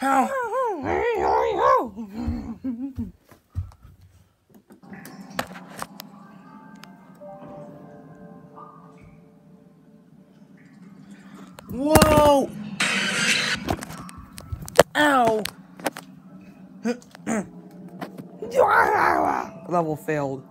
Whoa! Ow! Level failed.